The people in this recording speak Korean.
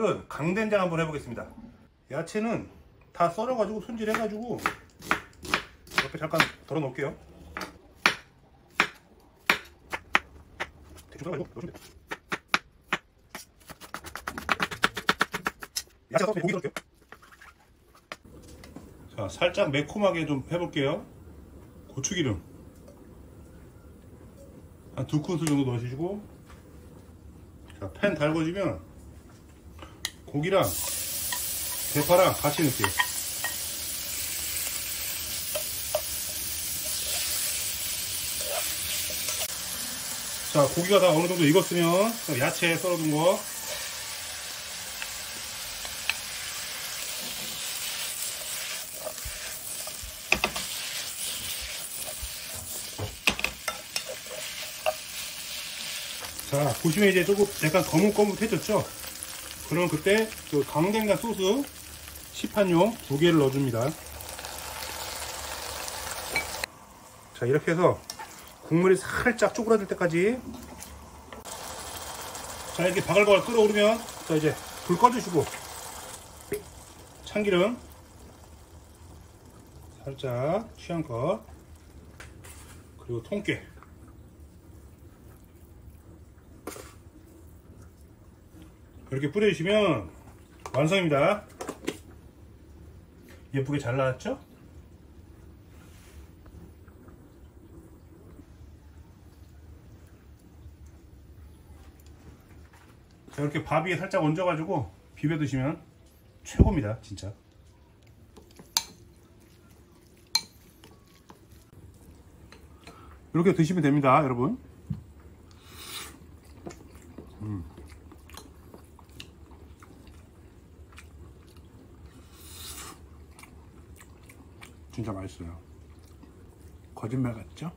오늘은 강된장 한번 해보겠습니다. 야채는 다 썰어가지고 손질해가지고 옆에 잠깐 덜어 놓을게요. 대충 썰어가지고 넣으시면 돼요. 야채 썰어 고기 넣을게요. 자, 살짝 매콤하게 좀 해볼게요. 고추기름 한 두 큰술 정도 넣으시고 자, 팬 달궈지면 고기랑 대파랑 같이 넣을게요. 자, 고기가 다 어느 정도 익었으면 야채 썰어둔 거 자, 보시면 이제 조금 약간 거뭇거뭇해졌죠? 그러면 그때 그 강된장 소스 시판용 두 개를 넣어줍니다. 자, 이렇게 해서 국물이 살짝 쪼그라들 때까지. 자, 이렇게 바글바글 끓어오르면 자, 이제 불 꺼주시고. 참기름. 살짝 취향껏. 그리고 통깨 이렇게 뿌려주시면 완성입니다. 예쁘게 잘 나왔죠? 자, 이렇게 밥 위에 살짝 얹어가지고 비벼 드시면 최고입니다, 진짜. 이렇게 드시면 됩니다, 여러분. 진짜 맛있어요. 거짓말 같죠?